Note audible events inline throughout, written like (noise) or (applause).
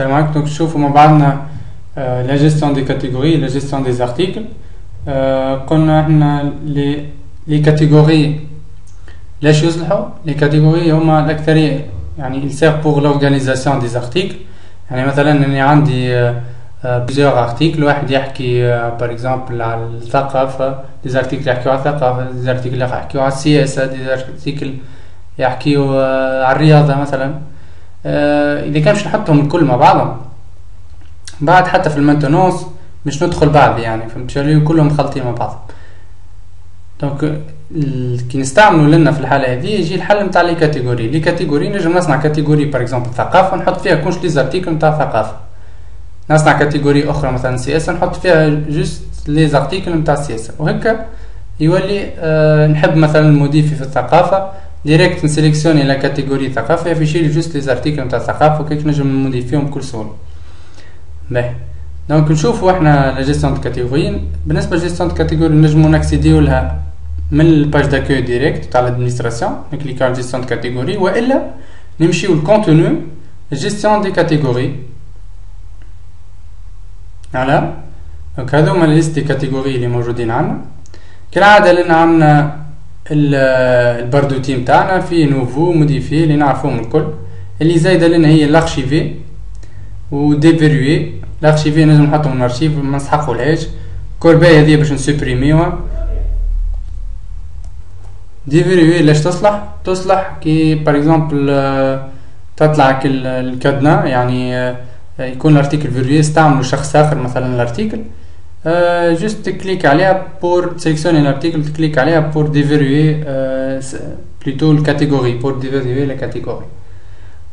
عليكم donc نشوفوا مع بعضنا la gestion des catégories la gestion des articles قلنا إحنا les les catégories لاش يصلحوا les catégories هما الاكثريه يعني il sert pour l'organisation des articles. يعني مثلا اني عندي plusieurs articles واحد يحكي par exemple على الثقافه des articles يحكيو على الثقافه des articles يحكيو على السياسة des articles يحكيو على الرياضه مثلا إذا كان باش نحطهم الكل مع بعضهم. بعد حتى في ال maintenance مش ندخل بعض يعني فهمت كلهم مخلطين مع بعض. donc كي نستعملوا لنا في الحالة هذه يجي الحل نتاع les catégories. les catégories نجم نصنع catégorie par exemple ثقافة نحط فيها كونش les articles نتاع ثقافة. نصنع catégorie أخرى مثلا سياسه نحط فيها juste les articles نتاع السياسة وهكا يولي أه نحب مثلا مضيفي في الثقافة directe نسيليكسيوني la catégorie ثقافه يفيشي لي juste les articles نتاع الثقافه وكيف نجم نضيفيهم بكل سهوله باهي donc نشوفوا إحنا la gestion de catégories بالنسبة ل gestion de catégories نجمو ناكسيديو لها من ال page d'accueil directe تاع l'administration نكليك على gestion de catégories والا نمشيو لل contenu gestion des catégories على donc هذوما liste des catégories اللي موجودين عندنا كالعاده لنا عندنا ال barre d'outils تاعنا في nouveau modifier اللي نعرفوهم الكل. اللي زايدة لنا هي ل archiver و déverrouiller ل archiver نجم نحطهم الارشيف ما نسحقولهاش. corbeille هذه باش نسوبريميوها. déverrouiller لاش تصلح؟ تصلح كي par exemple تطلع ال cadenas يعني يكون ال article verrouillé استعملوا شخص آخر مثلا ال article. juste تكليك عليها pour sélectionner ال article تكليك عليها pour déverrouiller plutôt ال catégorie pour déverrouiller la catégorie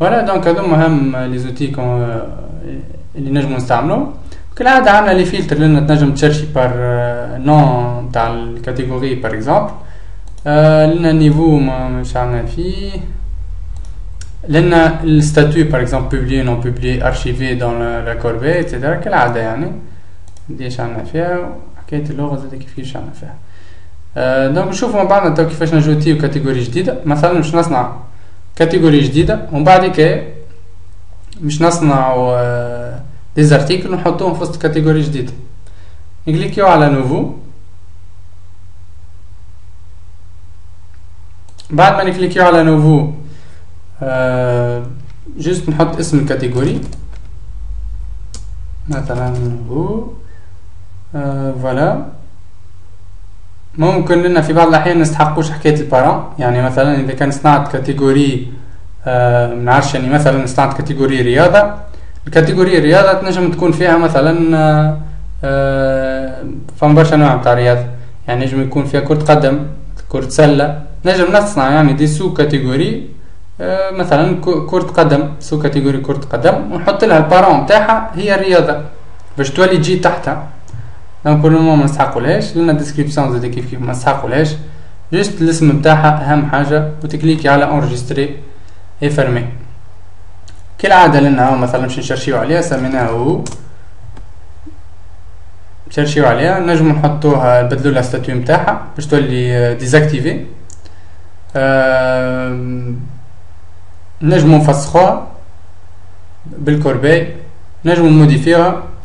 voilà donc هذوما اهم les outils اللي نجمو نستعملو كالعادة عندنا les filtres لنا تنجم تشرشي par nom تاع ال catégorie par exemple لنا niveau ما مش عندنا فيه لنا ال statut par exemple publié non publié archivé dans la corbeille et cetera كالعادة يعني قديش عندنا فيها حكاية اللغة زاد كيف كيفاش عندنا فيها donc نشوفو مع بعضنا تو كيفاش نجوتيو catégorie جديدة. مثلا باش نصنع catégorie جديدة ومن بعد مش نصنعو des articles ونحطوهم في وسط catégorie جديدة. نكليكيو على nouveau. بعد ما نكليكيو على nouveau آه juste نحط اسم ال catégorie. مثلا آه voilà. ممكن لنا في بعض الأحيان نستحقوش حكاية ال parent يعني مثلا إذا كان صنعت catégorie آه منعرفش يعني مثلا صنعت catégorie رياضة. ال catégorie رياضة تنجم تكون فيها مثلا آه آه فما برشا انواع تاع رياضة. يعني نجم يكون فيها كرة قدم كرة سلة. نجم نصنع يعني des sous-catégories آه مثلا كرة قدم sous-catégorie كرة قدم ونحط لها ال parent تاعها هي الرياضة. باش تولي تجي تحتها. donc pour ما نسحقولهاش لنا description زاد كيف كيف ما نسحقولهاش juste الاسم بتاعها اهم حاجة وتكليكي على enregistrer et fermer كالعادة لنا مثلا باش نشرشيو عليها سميناها هو نشرشيو عليها نجمو نحطوها نبدلو لها statut نتاعها باش تولي désactivé نجمو نفسخوها بال corbeille نجمو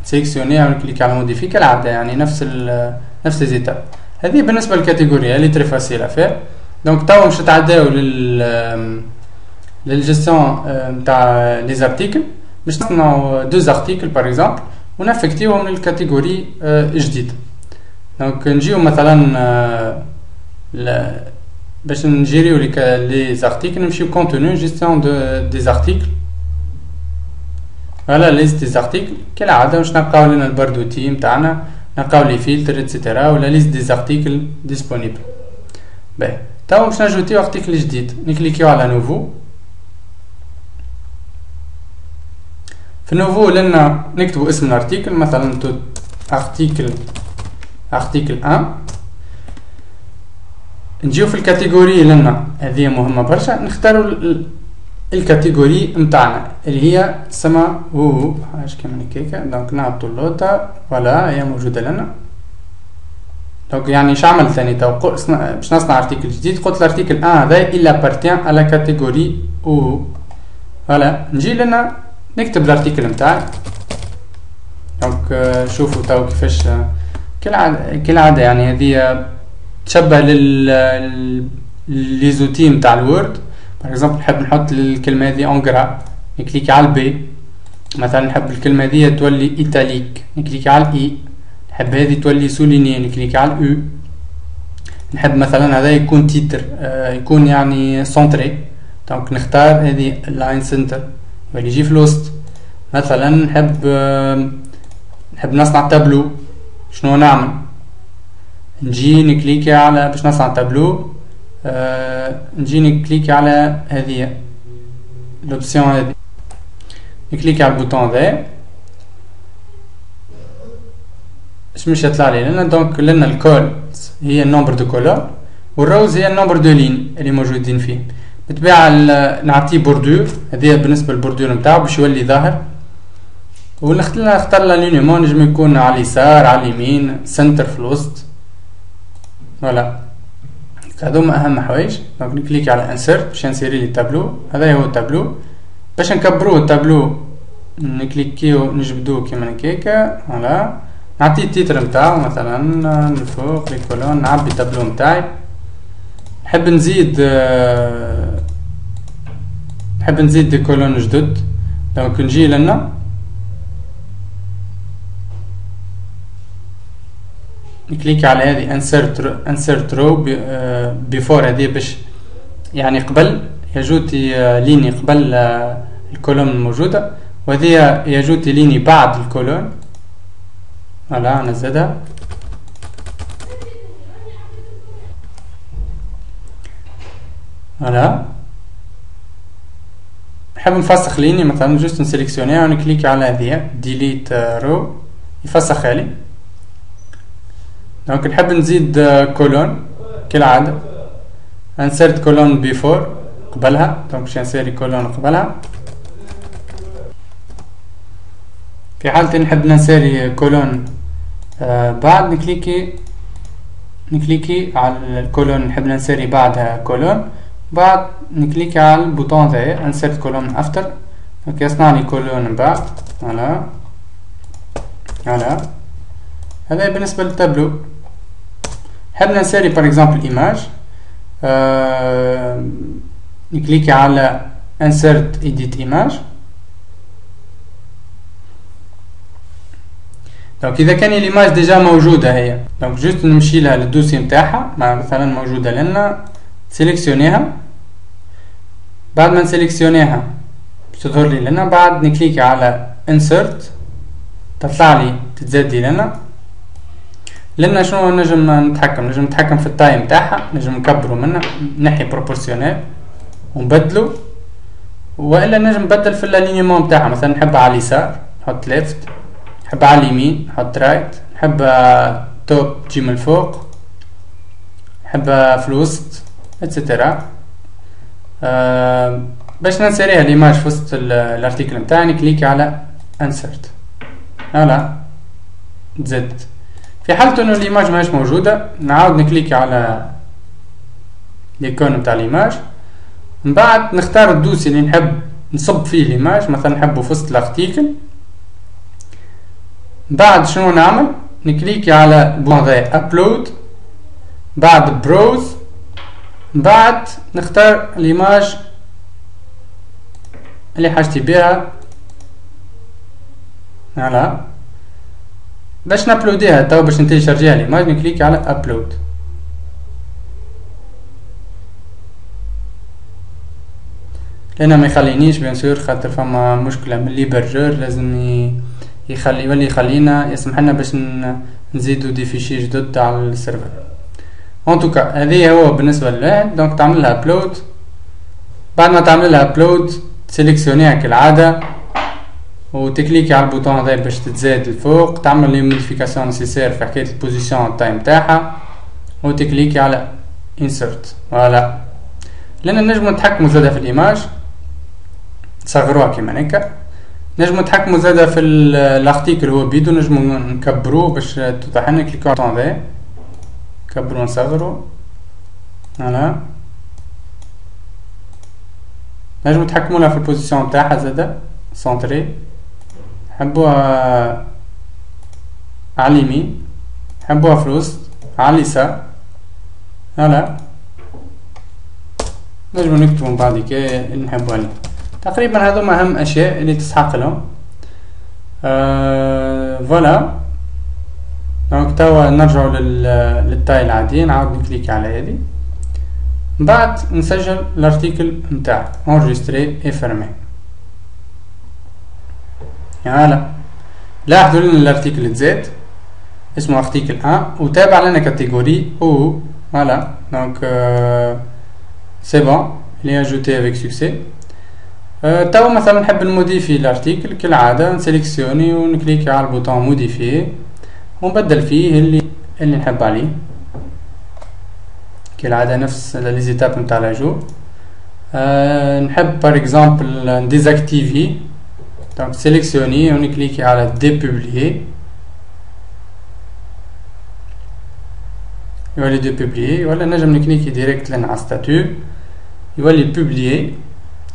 نموديفيوها سيليكسيونيها ونكليك على modifier كالعادة يعني نفس ال نفس les étapes هذه بالنسبة لل catégories اللي très facile à faire donc توا باش نتعداو لل للجيستيون نتاع les articles باش نصنعو deux articles par exemple ونافكتيوهم لل catégorie جديد donc نجيو مثلا باش نجيريو les articles نمشيو contenu gestion de des articles voilà liste des articles كالعادة باش نلقاو لنا ال barre d'outils نتاعنا نلقاو les filtres et cetera ولا liste des articles disponibles باهي توا باش نجوتيو article جديد نكليكيو على nouveau في nouveau لنا نكتبو اسم الارتيكل مثلا article article 1 نجيو في ال catégorie لنا هذه مهمة برشا نختارو ال catégorie نتاعنا اللي هي سما وو حاجة كيما هكاكا donc نهبطو اللوطة voilà هي موجودة لنا. donc يعني اش عملت ثاني تو باش نصنع article جديد قلت ال article 1 هذا il appartient à la catégorie أو voilà نجي لنا نكتب ال article متاعي. donc شوفوا تو كيفاش كالعادة كالعادة يعني هذه تشبه لل les outils متاع ال Word. par exemple نحب نحط الكلمة هذه en gras نكليك على ال B. مثلا نحب الكلمة هذه تولي italique. نكليك على ال I. نحب هذه تولي souligné نكليك على ال U. نحب مثلا هذا يكون titre. آه يكون يعني centré donc نختار هذه ال align center يولي يجي في الوسط. مثلا نحب آه نحب نصنع تابلو شنو نعمل؟ نجي نكليكي على باش نصنع تابلو آه نجي نكليكي على هذه l'option هذه. نكليكي على ال bouton ذا. اش مش يطلع لي لنا donc لنا ال col هي ال nombre de colonnes وال rows هي ال nombre de lignes اللي موجودين فيه. بالطبيعة نعطيه bordure هذه بالنسبة لل bordure نتاعو باش يولي ظاهر. ونختار l'alignement نجم يكون على اليسار على اليمين center في الوسط. voilà هذوما أهم حوايج. donc نكليك على insert باش نسيري لي التابلو. هذا هو التابلو. باش نكبرو التابلو نكليكيو نجبدوه كيما هكاكا voilà نعطيه ال titre نتاعو مثلا من الفوق les colonnes نعبي التابلو نتاعي. نحب نزيد نحب نزيد des colonnes جدد. donc نجي لنا. نكليك على هذه insert insert row before هذه باش يعني قبل يجوتي ligne قبل ال colonne الموجودة وهذه يجوتي ligne بعد ال colonne. voilà نزدها voilà. نحب نفسخ ligne مثلا juste نسيليكسيونيها ونكليك على هذه delete row يفسخها لي. donc نحب نزيد colonne كالعادة. insert column before قبلها. donc باش نسيري colonne قبلها. في حالة نحب نسيري colonne آه بعد نكليكي نكليكي على ال colonne. نحب نسيري بعدها colonne. بعد نكليكي على ال bouton ذا insert column after. donc يصنع لي colonne من بعد. voilà voilà هذا بالنسبة للتابلو. حبنا نسيري par exemple image نكليكي على insert edit image. donc إذا كان ال image déjà موجودة هي. donc juste نمشي لها لل dossier نتاعها. مثلا موجودة لنا. سيليكسيونيها بعد ما نسيليكسيونيها تظهر لي لنا. بعد نكليكي على insert. تطلع لي تتزاد لي لنا. لأن شنو؟ نجم نتحكم نجم نتحكم في ال taille تاعها نجم نكبرو منها نحي proportionnel ونبدلو. وإلا نجم نبدل في ال alignement تاعها مثلا نحب على اليسار نحط left نحب على اليمين نحط right نحب top تجي من الفوق نحب في الوسط et cetera أه باش ننسريها l'image في وسط ال article نتاعي كليك على insert voilà تزد في حالة انه ال image ماهيش موجودة نعاود نكليك على l'icône نتاع ال image. من بعد نختار ال dossier اللي نحب نصب فيه ال image مثلا نحبه في وسط ال article بعد شنو نعمل؟ نكليكي على bouton upload بعد browse بعد نختار ال image اللي حاجتي بها voilà باش نابلوديها تو باش نتيشارجيها l'image نكليك على upload لأنه ما يخلينيش bien sûr خاطر فما مشكلة. من l'hébergeur لازم يخلي يولي يخلينا يسمح لنا باش نزيدو des fichiers جدد على ال serveur. en tout cas هذه هو بالنسبة للواحد. donc تعمل لها upload بعد ما تعمل لها upload تسيليكسيونيها كالعادة. وتكليكي على ال bouton هذا باش تتزاد الفوق تعمل les modifications nécessaires في حكاية ال position taille تاعها وتكليكي على insert voilà لأن نجمو نتحكمو زادا في ال image. نصغروها كيما هكا. نجمو نتحكمو زادا في ال article (hesitation) هو بيدو نجمو نكبروه باش توضح لنا كليكو على ذا نكبرو نصغرو voilà نجمو نتحكمو لها في ال position تاعها زادا centré نحبوها على اليمين نحبوها في الوسط على اليسار هلا نجمو نكتبو بعد اللي نحبو عليه تقريبا هذوما أهم أشياء اللي تسحق لهم. آه voilà. Donc توا نرجعو لل taille العادية نعاود نكليك على هذه. من بعد نسجل ال article نتاعي enregistrer et fermer voilà لاحظوا لنا ال article تزاد اسمه article 1 وتابع لنا catégorie أو voilà. Donc c'est bon est ajouté avec succès. توا مثلا نحب نموديفي ال article كالعادة نسيليكسيوني ونكليكي على ال bouton modifier ونبدل فيه اللي اللي نحب عليه. كالعادة نفس les étapes نتاع l'ajout أه نحب par exemple نديزاكتيفي. donc سيليكسيوني ونكليكي على dépublier يولي dépublié ولا نجم نكليكي direct لنا على statut يولي publié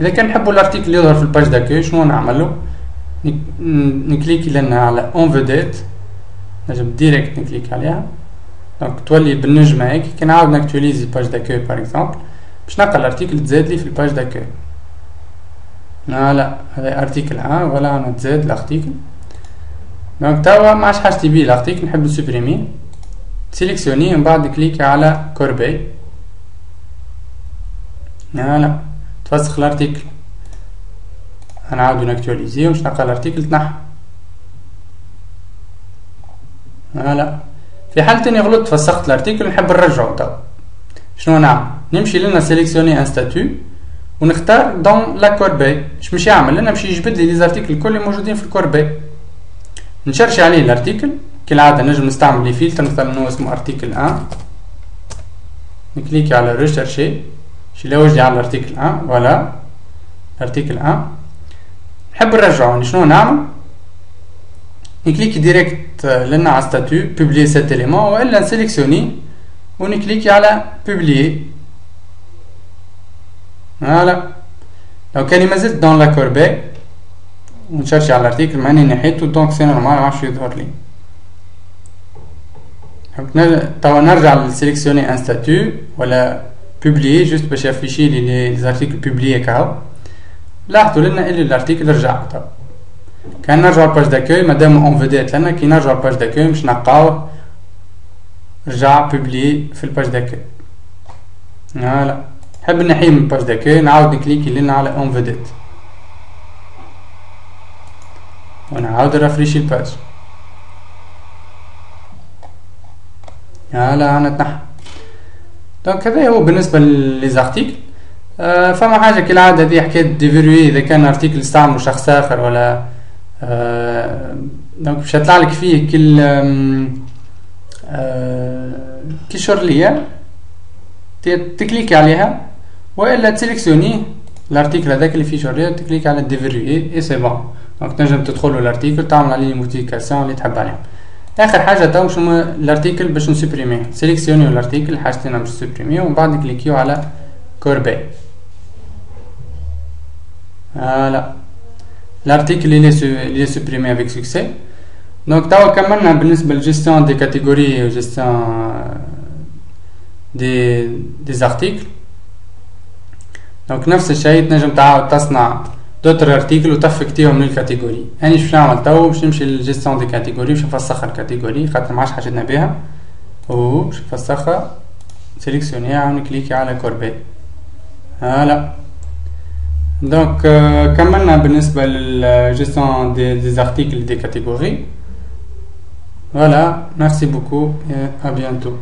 اذا كان نحبوا ال article يظهر في ال page d'accueil شنو نعملو نكليكي لنا على en vedette نجم direct نكليك عليها donc تولي بالنجمة هيك كي نعاود ناكتواليزي page d'accueil par exemple باش نلقى ال article تزاد لي في ال page d'accueil لا هذا article ها ولا أنا تزاد ال article donc توا ما عادش حاجتي بيه ال article نحب نسوبريمي. سيليكسيوني من بعد كليك على corbeille. لا تفسخ ال article. نعاودو ناكتواليزي باش نلقى ال article تنحى. لا في حالة إني غلطت فسخت ال article نحب نرجعه تو شنو نعمل؟ نمشي لنا سيليكسيوني un statut. ونختار dans la corbeille اش مش يعمل؟ لنا باش يجبد لي les articles الكل موجودين في ال corbeille نشرش عليه ال article. كالعادة نجم نستعمل les filtres مثلا هو اسمه article un نكليكي على rechercher شي لا وجدي على ال article un voilà. article un نحب نرجعه يعني شنو نعمل؟ نكليكي direct لنا على statut publier cet élément وإلا نسيليكسيوني ونكليكي على publier voilà لو كان مازلت dans la corbeille ونشرشي على ال article ماني نحيتو donc c'est normal معرفش يظهر لي. توا نرجع لل sélectionner un statut ولا publié juste باش يافيشي les articles publiés كاو لاحظوا لنا اللي ال article رجع توا كان نرجعو ل page d'accueil مادام en vedette لنا كي نرجعو ل page d'accueil باش نلقاوه رجع publié في ال page d'accueil voilà نحب نحيه من ال page d'accueil نعاود نكليكي لنا على en vedette. ونعاود نرفريشي ال page voilà أنا تنحى donc هذا هو بالنسبة لل articles آه فما حاجة كالعادة دي حكاية déverrouiller إذا كان article استعمله شخص آخر ولا آه donc باش يطلع لك فيه كل آه كي شورلية تكليك عليها. والا تسيليكسيوني ال article هذاك اللي فيه شورلية تكليك على déverrouiller et c'est bon donc تنجم تدخل ال article تعمل عليه modifications اللي تحب عليهم اخر حاجة تو شنو ال article باش نسوبريميه سيليكسيونيو ال article حاجتين باش نسوبريميه ومن بعد نكليكيو على corbeille voilà l'article il est, il est supprimé avec succès. Donc توا كملنا بالنسبة لل gestion des catégories و gestion des des articles donc نفس الشيء تنجم تعاود تصنع d'autres articles وتافكتيهم لل catégorie اني شو نعمل تو باش نمشي لل gestion des catégories باش نفسخها ال catégorie خاطر معاش حاجتنا بها و باش نفسخها سيليكسيونيها ونكليكي على corbeille voilà comme on a بالنسبة des, des articles des catégories. Voilà, merci beaucoup et à bientôt.